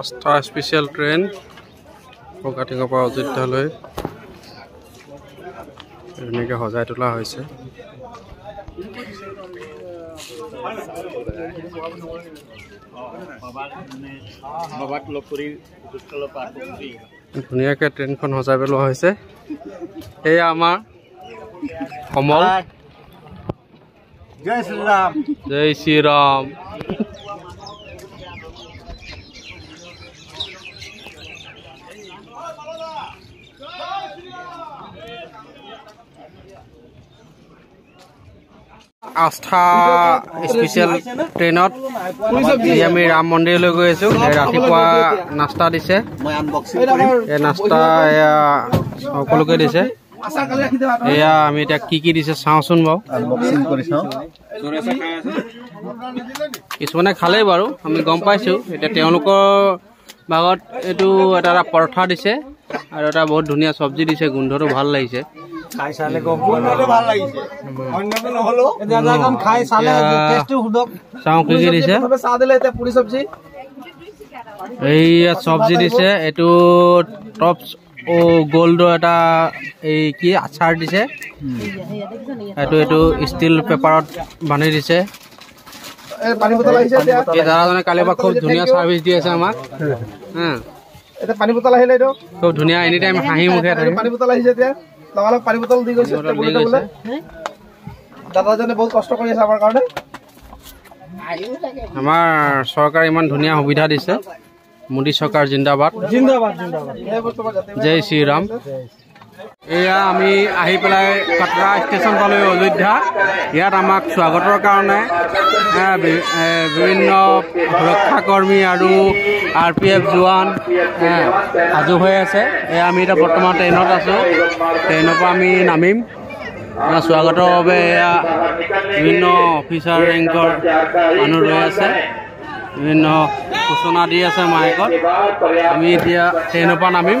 আস্থা special train গুৱাহাটীৰ পৰা অযোধ্যালৈ ধুনীয়াকৈ সজাই তোলা হৈছে। ধুনীয়াকৈ ট্ৰেইনখন সজাই পেলোৱা হৈছে। এয়া আমাৰ কমল। জয় শ্ৰীৰাম। জয় শ্ৰীৰাম। আস্থা স্পেচিয়েল ট্ৰেইনত। আজি আমি ৰাম মন্দিৰলৈ গৈ আছোঁ। ৰাতিপুৱা নাস্তা দিছে। এই নাস্তা এয়া সকলোকে দিছে। এয়া আমি এতিয়া কি কি দিছে চাওঁচোন বাৰু। কিছুমানে খালেই বাৰু আমি গম পাইছোঁ। এতিয়া তেওঁলোকৰ ভাগত এইটো এটা এটা পৰঠা দিছে। আৰু এটা বহুত ধুনীয়া চব্জি দিছে গোন্ধটো ভাল লাগিছে। খাই চালে গম পোৱা ভাল লাগিছে। অন্যটো নহ'লেও খাই চালে টেষ্টটো সোধক। চাওঁ কি কি দিছে? চাহ দিলে এতিয়া পুৰি চব্জি। এই চব্জি দিছে এইটো টপ গল্ডৰ এটা এই কি আচাৰ দিছে। এইটো এইটো ষ্টিল পেপাৰত বান্ধি দিছে। এই দাদাজনে কালিৰ পৰা খুব ধুনীয়া ছাৰ্ভিচ দি আছে আমাক। আহিলে এইটো। খুব ধুনীয়া এনি টাইম হাঁহি মুখে পানী বটল আহিছে এতিয়া। লগালগ পানী বটল দি গৈছে দাদাজনে বহুত কষ্ট কৰি আছে আমাৰ কাৰণে। আমাৰ চৰকাৰে ইমান ধুনীয়া সুবিধা দিছে। মোদী চৰকাৰ জিন্দাবাদ। জিন্দাবাদ জিন্দাবাদ। জয় শ্ৰীৰাম। এয়া আমি আহি পেলাই কাটৰা ষ্টেচন পালোঁ অযোধ্যা। ইয়াত আমাক স্বাগতৰ কাৰণে বিভিন্ন সুৰক্ষাকৰ্মী আৰু আৰ পি এফ জোৱান সাজু হৈ আছে। এয়া আমি এতিয়া বৰ্তমান ট্ৰেইনত আছোঁ। ট্ৰেইনৰ পৰা আমি নামিম। স্বাগতৰ বাবে এয়া বিভিন্ন অফিচাৰ ৰেংকৰ মানুহ ৰৈ আছে। বিভিন্ন সূচনা দি আছে মাইকত। আমি এতিয়া ট্ৰেইনৰ পৰা নামিম।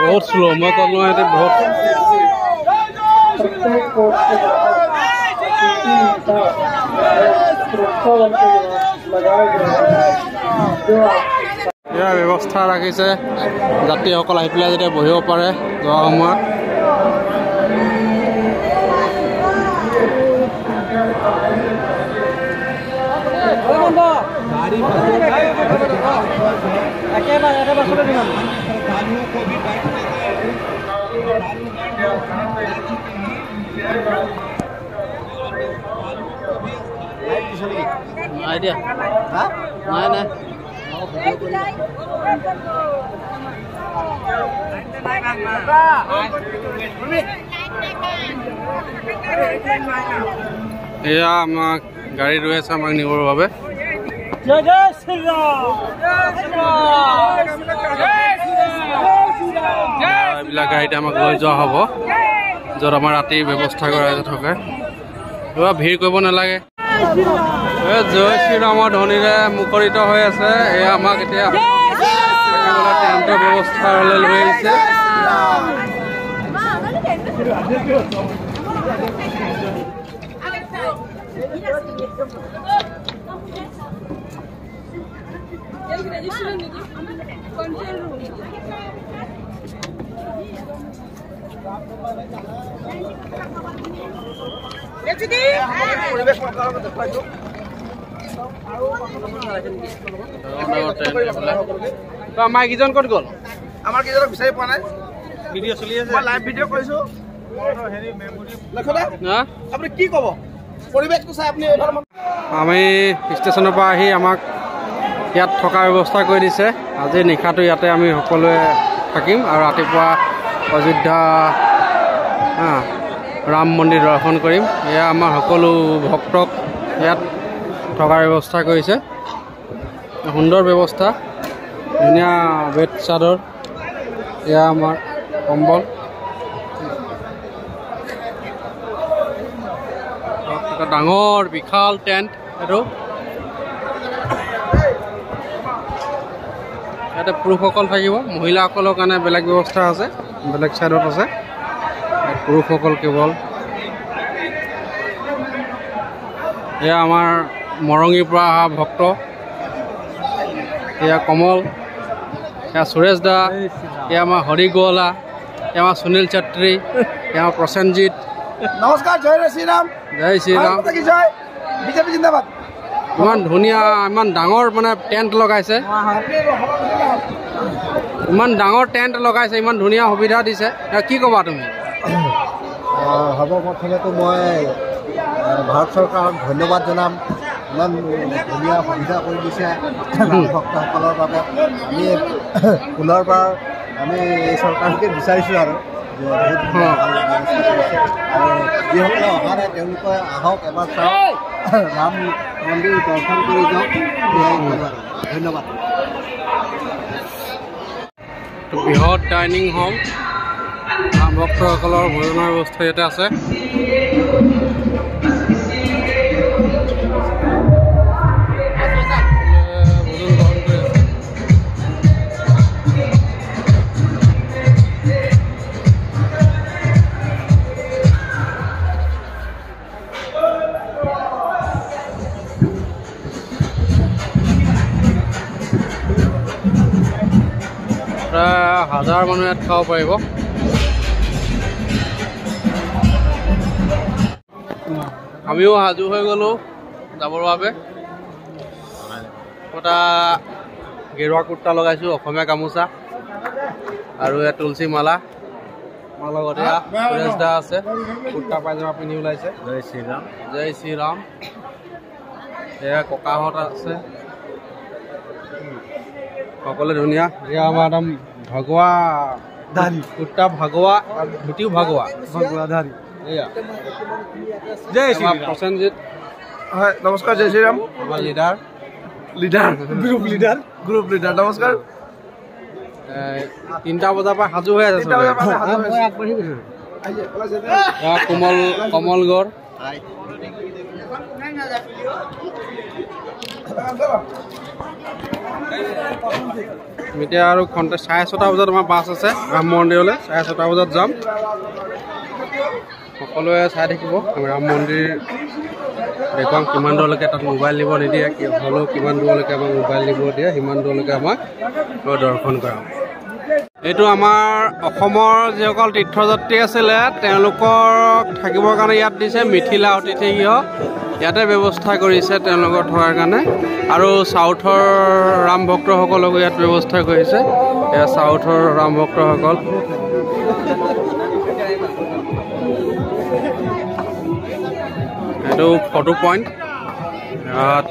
বহুত শ্ল' মই ক'লো সিহঁতে বহুত ব্যৱস্থা ৰাখিছে যাত্ৰীসকল আহি পেলাই যাতে বহিব পাৰে যোৱা সময়ত নাই। নাই। এয়া আমাক গাড়ী ৰৈ আছে আমাক নিবৰ বাবে। জয় জয় শ্ৰীৰাম এইবিলাক গাড়ীতে আমাক লৈ যোৱা হ'ব য'ত আমাৰ ৰাতিৰ ব্যৱস্থা কৰা থাকে। কিবা ভিৰ কৰিব নালাগে। এই জয় শ্ৰীৰামৰ ধ্বনিৰে মুখৰিত হৈ আছে। এয়া আমাক এতিয়া টেণ্টৰ ব্যৱস্থালৈ লৈ আহিছে। পৰিৱেশ দেখুৱাইছোঁ মাইকীজন ক'ত গ'ল? আমাৰ কেইজনক বিচাৰি পোৱা নাই। ভিডিঅ' চলি মই লাইভ ভিডিঅ' কৰিছোঁ। আপুনি কি ক'ব? পৰিৱেশটো চাই আপুনি আমি ষ্টেচনৰ পৰা আহি আমাক ইয়াত থকাৰ ব্যৱস্থা কৰি দিছে। আজি নিশাটো ইয়াতে আমি সকলোৱে থাকিম আৰু ৰাতিপুৱা অযোধ্যা ৰাম মন্দিৰ দৰ্শন কৰিম। এয়া আমাৰ সকলো ভক্তক ইয়াত থকাৰ ব্যৱস্থা কৰিছে। সুন্দৰ ব্যৱস্থা ধুনীয়া বেড চাদৰ এয়া আমাৰ কম্বল। ডাঙৰ বিশাল টেণ্ট এইটো। ইয়াতে পুৰুষসকল থাকিব মহিলাসকলৰ কাৰণে বেলেগ ব্যৱস্থা আছে বেলেগ ছাইডত আছে। পুৰুষসকল কেৱল। এয়া আমাৰ মৰঙিৰ পৰা অহা ভক্ত। এয়া কমল এয়া সুৰেশ দা এয়া আমাৰ হৰি গোৱালা এয়া আমাৰ সুনীল চেত্ৰী এয়া আমাৰ প্ৰসেনজিৎ। নমস্কাৰ জয় শ্ৰীৰাম। জয় শ্ৰীৰাম বিজেপি জিন্দাবাদ। ইমান ধুনীয়া ইমান ডাঙৰ মানে টেণ্ট লগাইছে। ইমান ডাঙৰ টেণ্ট লগাইছে ইমান ধুনীয়া সুবিধা দিছে। কি ক'বা তুমি? সৰ্বপ্ৰথমেতো মই আহ, ভাৰত চৰকাৰক ধন্যবাদ জনাম। ইমান ধুনীয়া সুবিধা কৰি দিছে ভক্তসকলৰ বাবে। আমি পুনৰবাৰ আমি এই চৰকাৰকে বিচাৰিছোঁ আৰু। আৰু যিসকলে অহা নাই তেওঁলোকে আহক এবাৰ চাওক। ৰাম মন্দিৰ দৰ্শন কৰি যাওক। ধন্যবাদ। বৃহৎ ডাইনিং হল। ভক্তসকলৰ ভোজনৰ ব্যৱস্থা ইয়াতে আছে। হাজাৰ মানুহ ইয়াত খাব পাৰিব। আমিও সাজু হৈ গ'লোঁ যাবৰ বাবে। এটা গেৰুৱা কুৰ্তা লগাইছোঁ অসমীয়া গামোচা আৰু ইয়াত তুলসী মালা। আমাৰ লগত সুৰেশ দা আছে কুৰ্তা পায়জামা পিন্ধি ওলাইছে। জয় শ্ৰীৰাম। জয় শ্ৰীৰাম। এয়া ককাহঁত আছে। সকলোৱে ধুনীয়া। এয়া আমাৰ একদম ভগৱা ধাৰী কুৰ্তা ভাগৱা ধুতিও ভাগৱা ভগৱা ধাৰী এয়া জয় আমাৰ প্ৰসেনজিৎ হয় নমস্কাৰ জয় শ্ৰীৰাম আমাৰ leader leader group leader group leader নমস্কাৰ তিনিটা বজাৰ পৰা সাজু হৈ আছে কোমল কমলগড় এতিয়া আৰু ঘণ্টা চাৰে ছটা বজাত আমাৰ বাছ আছে ৰাম মন্দিৰলৈ চাৰে ছটা বজাত যাম। সকলোৱে চাই থাকিব ৰাম মন্দিৰ দেখুৱাম কিমান দূৰলৈকে তাত মোবাইল নিব নিদিয়ে হ'লেও কিমান দূৰলৈকে আমাক মোবাইল নিব দিয়ে সিমান দূৰলৈকে আমাক দৰ্শন কৰাম। এইটো আমাৰ অসমৰ যিসকল তীৰ্থযাত্ৰী আছিলে তেওঁলোকক থাকিবৰ কাৰণে ইয়াত দিছে মিথিলা অতিথি গৃহ ইয়াতে ব্যৱস্থা কৰিছে তেওঁলোকৰ থকাৰ কাৰণে। আৰু চাউথৰ ৰাম ভক্তসকলকো ইয়াত ব্যৱস্থা কৰিছে। এয়া চাউথৰ ৰাম ভক্তসকল। এইটো ফটো পইণ্ট। ইয়াত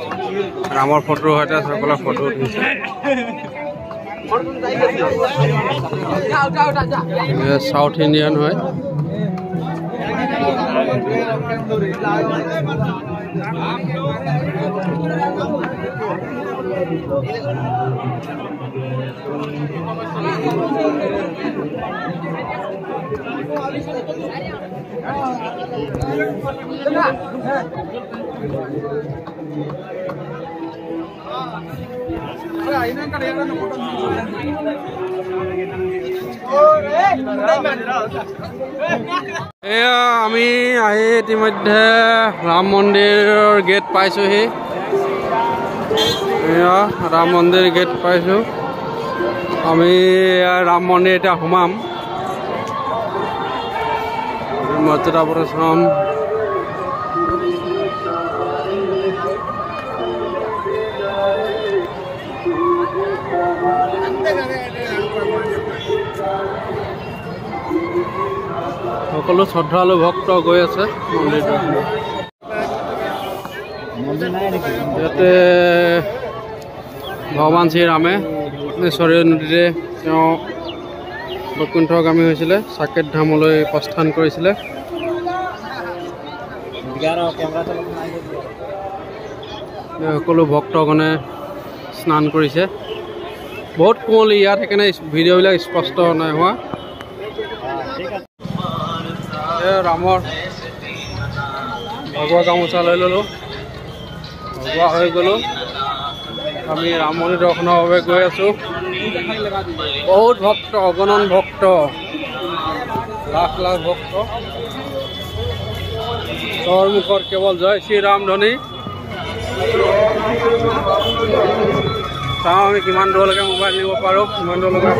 ৰামৰ ফটোৰ সৈতে সকলে ফটো উঠিছে। এয়া চাউথ ইণ্ডিয়ান হয় এয়া আমি আহি ইতিমধ্যে ৰাম মন্দিৰৰ গেট পাইছোহি। এয়া ৰাম মন্দিৰ গেট পাইছোঁ। আমি ৰাম মন্দিৰ এতিয়া সোমাম। মৰ্যাদা প্ৰদৰ্শন সকলো শ্ৰদ্ধালু ভক্ত গৈ আছে ইয়াতে ভগৱান শ্ৰীৰামে চৰয়ൂ নদীৰে তেওঁ বৈকুণ্ঠগামী হৈছিলে চাকেত ধামলৈ প্ৰস্থান কৰিছিলে। সকলো ভক্তগণে স্নান কৰিছে। বহুত কুঁৱলী, ইয়াত সেইকাৰণে ভিডিঅ'বিলাক স্পষ্ট নাই হোৱা। ৰামৰ ভগৱা গামোচা লৈ ল'লোঁ। ভগৱা হৈ গ'লোঁ। আমি ৰাম মন্দিৰ দৰ্শনৰ বাবে গৈ আছোঁ। বহুত ভক্ত, অগণন ভক্ত। লাখ লাখ ভক্ত। তেওঁৰ মুখত কেৱল জয় শ্ৰীৰাম ধ্বনি চাওঁ আমি কিমান দূৰলৈকে মোবাইল নিব পাৰোঁ কিমান দূৰলৈকে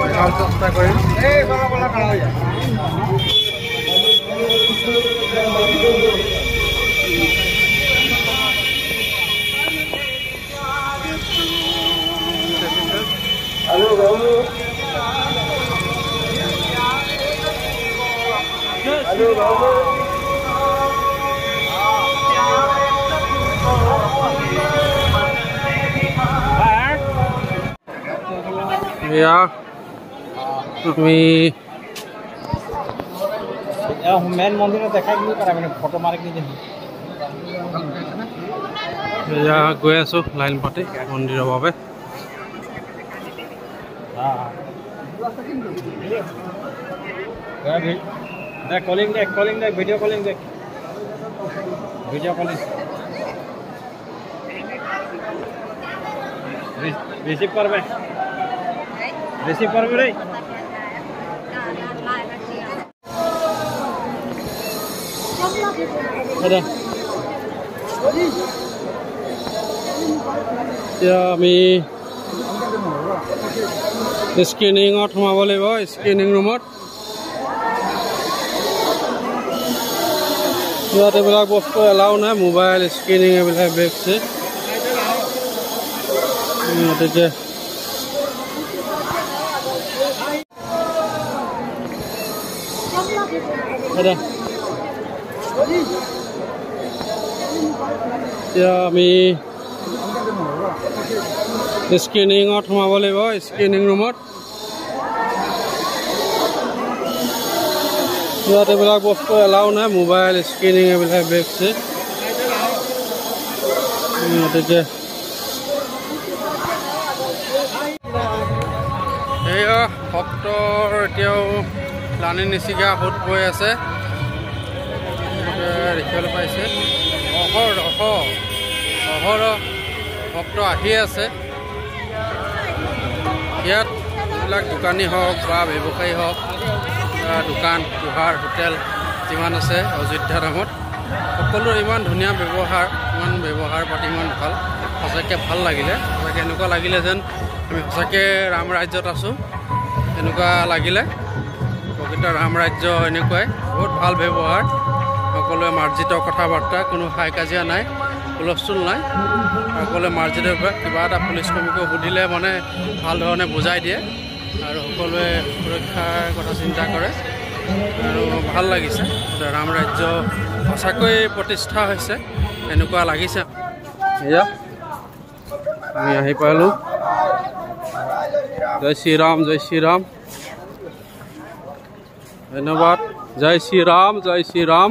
দেখাৰ চেষ্টা কৰিম। এয়া আমি মেইন মন্দিৰত দেখাই দিলোঁ তাৰ মানে ফটো মাৰি কিনি এয়া গৈ আছোঁ লাইন পাতি মন্দিৰৰ বাবে। দেখ কলিং দেখ কলিং দেখ ভিডিঅ' কলিং দেখ ভিডিঅ' কলিং রিসিভ করবে ৰিসিভ কৰবে ৰে এতিয়া আমি স্ক্ৰিনিঙত সোমাব লাগিব স্ক্ৰিনিং ৰুমত ইয়াত এইবিলাক বস্তু এলাও নাই মোবাইল স্ক্ৰিনিং এইবিলাক বেগ চেগ ইয়াত এতিয়া আমি স্ক্ৰিনিঙত সোমাব লাগিব স্ক্ৰিনিং ৰুমত ইয়াত এইবিলাক বস্তু এলাও নাই মোবাইল স্ক্ৰিনিং এইবিলাক বেগ চেগ এতিয়া এয়া ভক্তৰ এতিয়াও লানি নিচিগা সোঁত বৈ আছে। দেখিবলৈ পাইছে। অহৰ অহ অহৰহ ভক্ত আহি আছে। ইয়াত যিবিলাক দোকানী হওক বা ব্যৱসায়ী হওক দোকান পোহাৰ হোটেল যিমান আছে অযোধ্যা ধামত সকলোৰে ইমান ধুনীয়া ব্যৱহাৰ ইমান ব্যৱহাৰ পাতি ইমান ভাল সঁচাকৈ ভাল লাগিলে। সঁচাকৈ এনেকুৱা লাগিলে যেন আমি সঁচাকৈ ৰাম ৰাজ্যত আছোঁ। এনেকুৱা লাগিলে। প্ৰকৃত ৰাম ৰাজ্য এনেকুৱাই বহুত ভাল ব্যৱহাৰ। সকলোৱে মাৰ্জিত কথা বাৰ্তা কোনো হাই কাজিয়া নাই হুলস্থুল নাই। সকলোৱে মাৰ্জিতভাৱে কিবা এটা পুলিচ কৰ্মীকো সুধিলে মানে ভাল ধৰণে বুজাই দিয়ে আৰু সকলোৱে সুৰক্ষাৰ কথা চিন্তা কৰে। আৰু ভাল লাগিছে ৰাম ৰাজ্য সঁচাকৈ প্ৰতিষ্ঠা হৈছে এনেকুৱা লাগিছে। এয়া আমি আহি পালোঁ। জয় শ্ৰীৰাম জয় শ্ৰীৰাম। ধন্যবাদ জয় শ্ৰীৰাম জয় শ্ৰীৰাম